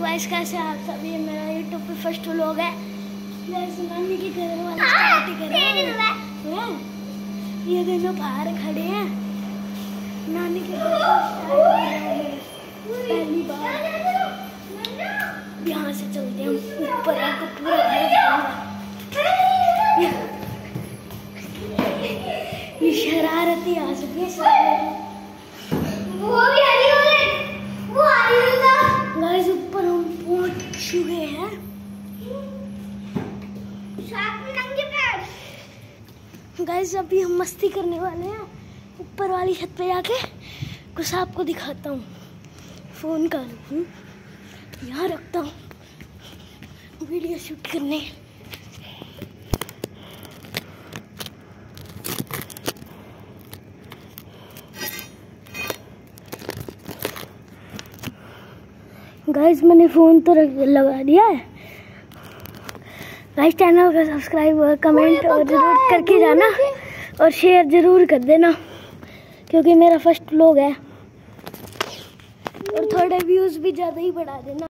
Guys कैसे आप ये मेरा यूट्यूब पे फ़र्स्ट व्लॉग है। जैसे नानी के घर वाले स्टार्ट कर रहे हैं। ये दोनों बाहर खड़े हैं। नानी के हैं पहली बार। यहाँ से चलते हैं। ऊपर आपको पूरा घर ये शरारती आ चुकी है चुके हैं। गाइस अभी हम मस्ती करने वाले हैं। ऊपर वाली छत पे जाके कुछ आपको दिखाता हूँ। फ़ोन कर यहाँ रखता हूँ। वीडियो शूट करने। गाइस मैंने फ़ोन तो रख लगा दिया है। गाइस चैनल का सब्सक्राइब और कमेंट और ज़रूर करके जाना और शेयर ज़रूर कर देना क्योंकि मेरा फ़र्स्ट व्लॉग है। और थोड़े व्यूज़ भी ज़्यादा ही बढ़ा देना।